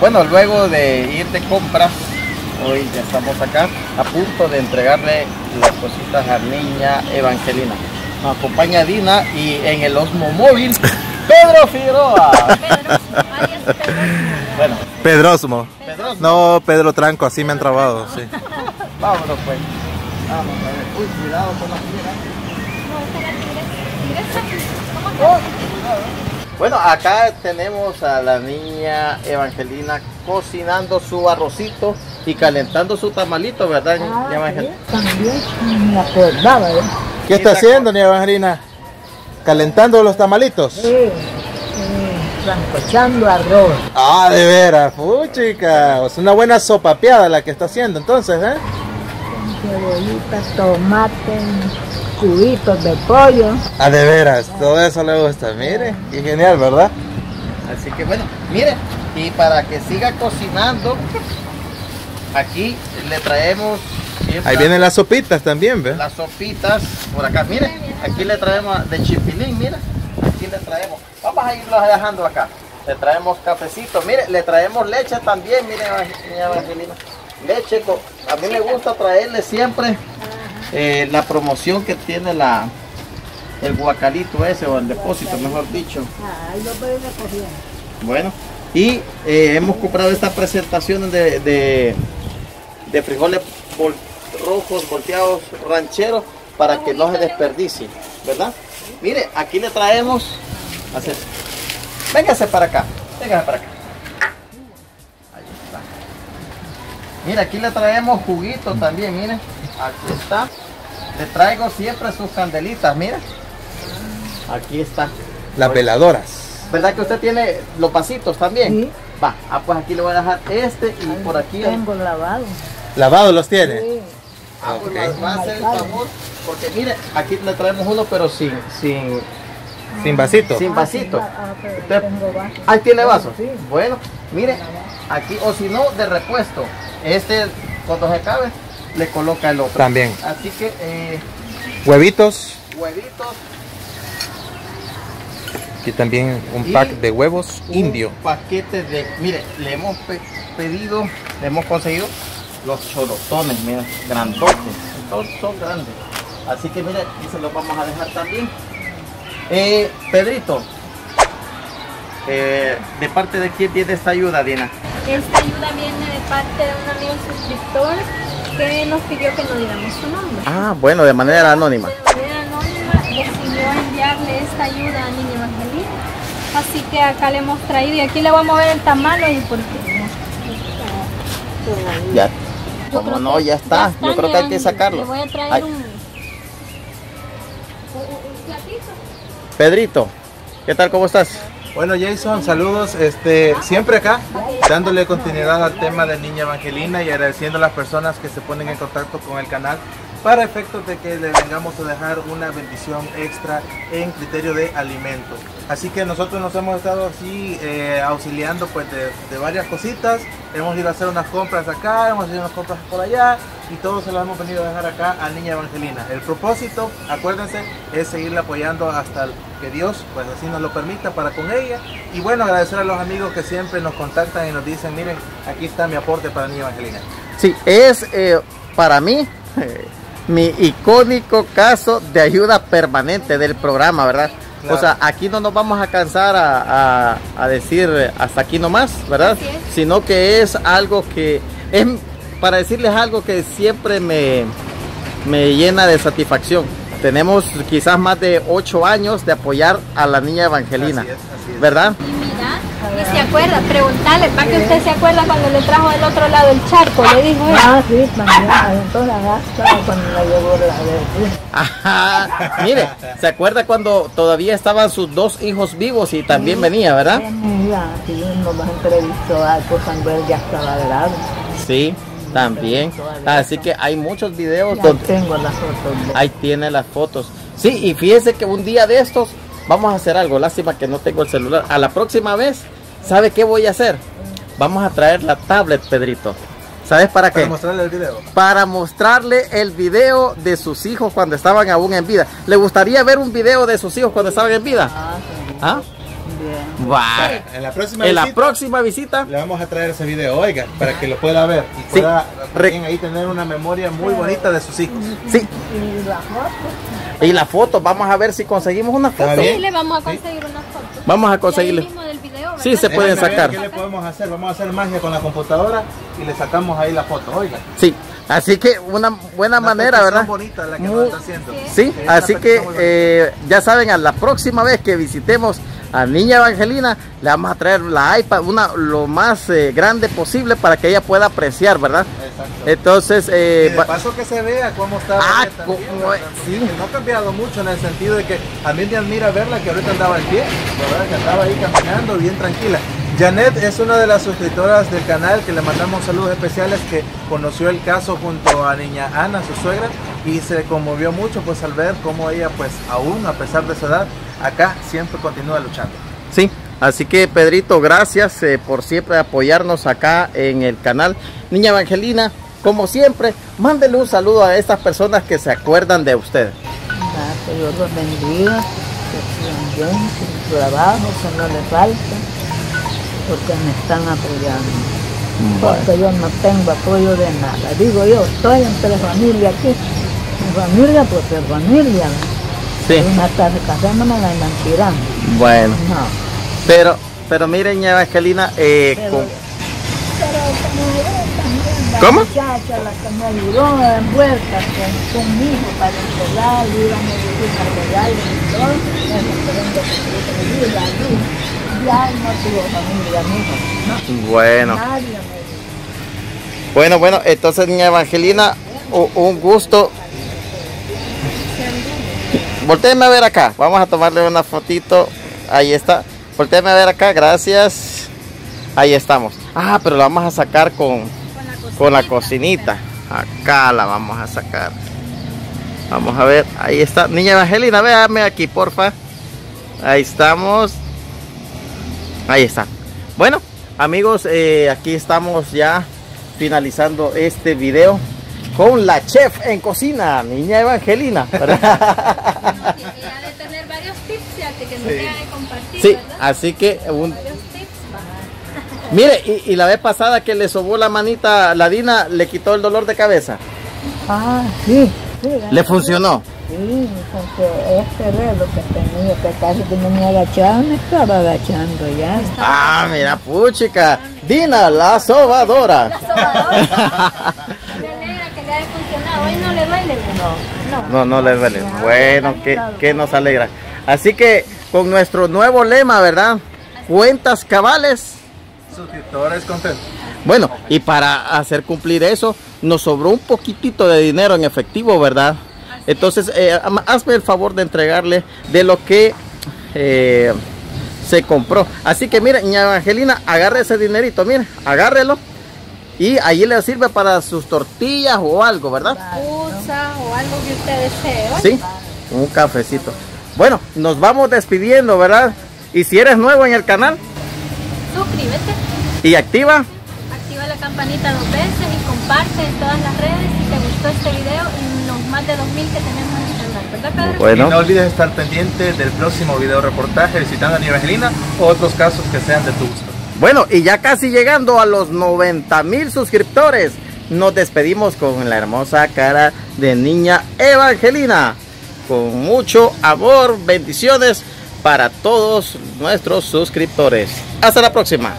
Bueno, luego de ir de compras, hoy ya estamos acá a punto de entregarle las cositas a niña Evangelina. Nos acompaña Dina y en el Osmo Móvil, Pedro Figueroa. bueno. Pedrosmo. Pedrosmo. No, Pedro Tranco, así me han trabado, sí. Vámonos pues. Vamos a ver. Uy, cuidado con las piedras. Bueno, acá tenemos a la niña Evangelina cocinando su arrocito y calentando su tamalito, ¿verdad? Ah, Evangelina? También me acordaba, ¿eh? ¿Qué está haciendo, niña Evangelina? ¿Calentando los tamalitos? Sí, sancochando arroz. Ah, de veras, chica. Es una buena sopapeada la que está haciendo entonces, ¿eh? Con cebollitas, tomate, cubitos de pollo. Ah, de veras, todo eso le gusta, mire, qué genial, ¿verdad? Así que bueno, mire, y para que siga cocinando, aquí le traemos... Ahí vienen las sopitas también, ¿ves? Las sopitas, por acá, mire, aquí le traemos de chipilín, mira, aquí le traemos, vamos a irlos dejando acá, le traemos cafecito, mire, le traemos leche también, mire, mi Evangelina, leche, a mí me gusta traerle siempre eh, la promoción que tiene la el guacalito ese o el depósito mejor dicho. Bueno y eh, hemos comprado estas presentaciones de, de, de frijoles rojos volteados rancheros para que no se desperdicie verdad mire aquí le traemos véngase para acá véngase para acá mira aquí le traemos juguito también miren Aquí está. Le traigo siempre sus candelitas, mira. Aquí está. Las veladoras. ¿Verdad que usted tiene los pasitos también? Sí. Va, ah, pues aquí le voy a dejar este y por aquí. Tengo lavado. ¿Lavado los tiene? Sí. Ah, pues va a hacer el favor. Porque mire, aquí le traemos uno, pero sin, sin, sin vasito. Sin vasito. Ah, usted, vaso. Ahí tiene vaso. Sí. Bueno, mire, aquí, o si no, de repuesto. Este, cuando se acabe, le coloca el otro. También. Así que... Eh, huevitos. Huevitos. Aquí también un pack de huevos un indio. paquete de... Mire, le hemos pedido, le hemos conseguido los chorotones, mira, grandotes. Todos son grandes. Así que mire, aquí se los vamos a dejar también. Eh, Pedrito, eh, ¿de parte de quién viene esta ayuda, Dina? Esta ayuda viene de parte de un amigo suscriptor que nos pidió que no digamos su nombre. Ah, bueno, de manera anónima. De manera anónima decidió enviarle esta ayuda a Niña Evangelina. Así que acá le hemos traído y aquí le vamos a ver el tamaño y por qué. Ya, como no, ya está. Yo creo que hay que sacarlo. Le voy a traer un, un platito. Pedrito, ¿qué tal? ¿Cómo estás? Bueno Jason, saludos, este, siempre acá, dándole continuidad al tema de Niña Evangelina y agradeciendo a las personas que se ponen en contacto con el canal para efectos de que le vengamos a dejar una bendición extra en criterio de alimento. Así que nosotros nos hemos estado así eh, auxiliando pues de, varias cositas. Hemos ido a hacer unas compras acá, hemos hecho unas compras por allá y todo se lo hemos venido a dejar acá a Niña Evangelina. El propósito, acuérdense, es seguirla apoyando hasta que Dios pues así nos lo permita para con ella. Y bueno, agradecer a los amigos que siempre nos contactan y nos dicen, miren, aquí está mi aporte para Niña Evangelina. Sí, es eh, para mí... mi icónico caso de ayuda permanente del programa, ¿verdad? O sea, aquí no nos vamos a cansar a, decir hasta aquí nomás, ¿verdad? Sino que es algo que es para decirles algo que siempre me, me llena de satisfacción. Tenemos quizás más de ocho años de apoyar a la niña Evangelina, ¿verdad? Y se acuerda, preguntarle, para que usted se acuerda cuando le trajo del otro lado el charco, le dijo Ah, sí, cuando la llevó la Ajá, mire, ¿se acuerda cuando todavía estaban sus dos hijos vivos y también venía, verdad? Sí, nos entrevistó a cuando él ya estaba grave. Sí, también. Así que hay muchos videos donde... tengo las fotos. Ahí tiene las fotos. Sí, y fíjese que un día de estos vamos a hacer algo. Lástima que no tengo el celular. A la próxima vez, ¿sabe qué voy a hacer? Vamos a traer la tablet, Pedrito. ¿Sabes para qué? Para mostrarle el video. Para mostrarle el video de sus hijos cuando estaban aún en vida. ¿Le gustaría ver un video de sus hijos cuando estaban en vida? Ah, ¿Ah? Bien. Va. En la próxima En la visita próxima visita le vamos a traer ese video, oiga, para que lo pueda ver y Sí. pueda también ahí tener una memoria muy bonita de sus hijos. Sí, Y la foto, y la foto, vamos a ver si conseguimos una foto. Sí, le vamos a conseguir una foto. Vamos a conseguirle. mismo del video, Sí, se pueden Déjame sacar. ¿Qué le podemos hacer? Vamos a hacer magia con la computadora y le sacamos ahí la foto, oiga. Sí, así que una buena Una manera, ¿verdad? bonita la que Muy- nos está haciendo. Sí, así que eh, ya saben, a la próxima vez que visitemos a Niña Evangelina, le vamos a traer la iPad, una lo más eh, grande posible para que ella pueda apreciar, ¿verdad? Exacto. Entonces, Y eh, de paso que se vea cómo está Ah, también, como- sí. no ha cambiado mucho en el sentido de que a mí me admira verla que ahorita andaba al pie, ¿verdad? Que andaba ahí caminando bien tranquila. Janet es una de las suscriptoras del canal que le mandamos saludos especiales que conoció el caso junto a niña Ana, su suegra, y se conmovió mucho pues al ver cómo ella pues aún a pesar de su edad acá siempre continúa luchando. sí, así que Pedrito, gracias eh, por siempre apoyarnos acá en el canal. Niña Evangelina, como siempre, mándele un saludo a estas personas que se acuerdan de usted. nada, que Dios los bendiga, que sigan bien, sin trabajo, que no les falte, porque me están apoyando. Porque yo no tengo apoyo de nada. Digo yo, estoy entre familia aquí. Mi familia, pues es familia. Bueno. No. Pero, pero miren, Niña Evangelina, eh, Pero- con- Pero como yo también, la ¿Cómo? muchacha, la que me ayudó envuelta con, conmigo para entregar, a y todo, que la luz. Ya no tuvo familia bueno. nadie me. Bueno, bueno, entonces niña Evangelina, un gusto. Voltéeme a ver acá, vamos a tomarle una fotito. Ahí está. Voltéeme a ver acá, gracias. Ahí estamos. Ah, pero la vamos a sacar con, con la cocinita. Acá la vamos a sacar. Vamos a ver, ahí está. Niña Evangelina, véame aquí, porfa. Ahí estamos. Ahí está. Bueno, amigos, eh, aquí estamos ya finalizando este video con la chef en cocina, niña Evangelina. ¿verdad? Y ha de tener varios tips ya que, que nos de compartir, Sí, ¿verdad? así que un- mire, y, y la vez pasada que le sobó la manita, la Dina le quitó el dolor de cabeza. Ah, sí, sí. Le funcionó. Sí, porque este reloj que tenía, que casi que no me agachaba, me estaba agachando ya. Ah, mira, puchica. Dina, la sobadora. La sobadora. Funcionado. Hoy no le duele. No, no. No, no le duele. Bueno, que, que nos alegra. Así que con nuestro nuevo lema, ¿verdad? Cuentas cabales. Suscriptores contentos. Bueno, y para hacer cumplir eso, nos sobró un poquitito de dinero en efectivo, ¿verdad? Entonces, eh, hazme el favor de entregarle de lo que eh, se compró. Así que, mire, ña Angelina, agarre ese dinerito, mire, agárrelo. Y ahí le sirve para sus tortillas o algo, ¿verdad? Pizza o algo que usted desee. ¿oye? Sí, un cafecito. Bueno, nos vamos despidiendo, ¿verdad? Y si eres nuevo en el canal Suscríbete, y activa, activa la campanita dos veces y comparte en todas las redes si te gustó este video en los más de 2000 que tenemos en el canal. ¿Verdad, Pedro? Bueno. Y no olvides estar pendiente del próximo video reportaje visitando a Evangelina o otros casos que sean de tu gusto. Bueno, y ya casi llegando a los 90 mil suscriptores, nos despedimos con la hermosa cara de niña Evangelina. Con mucho amor, bendiciones para todos nuestros suscriptores. Hasta la próxima.